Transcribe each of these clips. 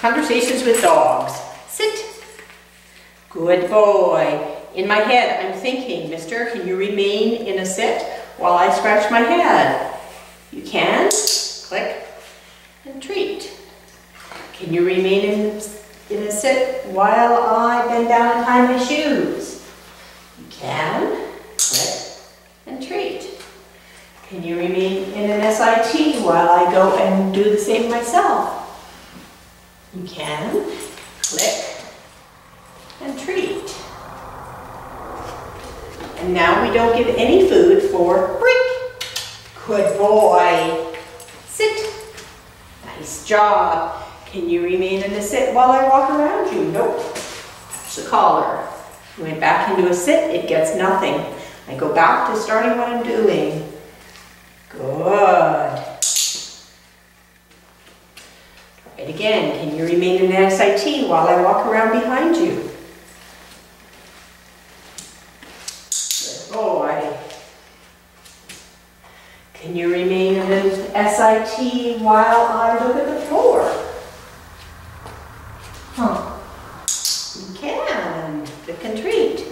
Conversations with dogs. Sit. Good boy. In my head, I'm thinking, mister, can you remain in a sit while I scratch my head? You can. Click and treat. Can you remain in, in a sit while I bend down and tie my shoes? You can. Click and treat. Can you remain in an SIT while I go and do the same myself? You can. Click and treat. And now we don't give any food for Brick. Good boy. Sit. Nice job. Can you remain in a sit while I walk around you? Nope. Touch the collar. Went back into a sit, it gets nothing. I go back to starting what I'm doing. Good. Try it again. Can you remain in an SIT while I walk around behind you? Oh, Good boy. Can you remain in an SIT while I look at the floor? Huh. You can. Click and treat.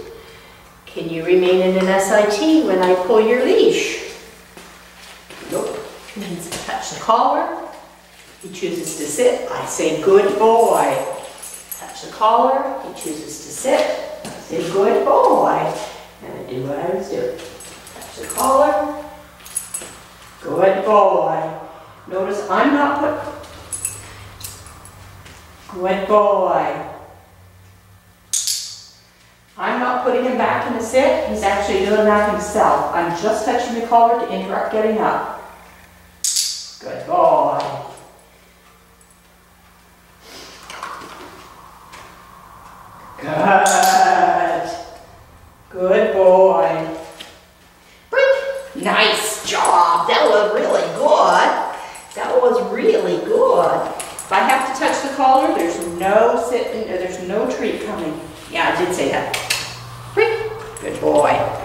Can you remain in an SIT when I pull your leash? Nope. Means touch the collar. He chooses to sit. I say, good boy. Touch the collar. He chooses to sit. I say, good boy. And I do what I was doing. Touch the collar. Good boy. Notice I'm not put. Good boy. I'm not putting him back in the sit. He's actually doing that himself. I'm just touching the collar to interrupt getting up. Good boy. Good. Good boy. Brick. Nice job. That was really good. That was really good. If I have to touch the collar, there's no sitting, uh, there's no treat coming. Yeah, I did say that. Brick. Good boy.